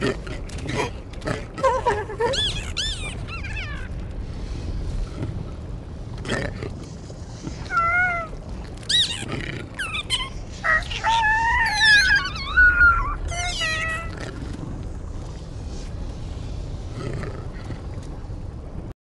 Yeah.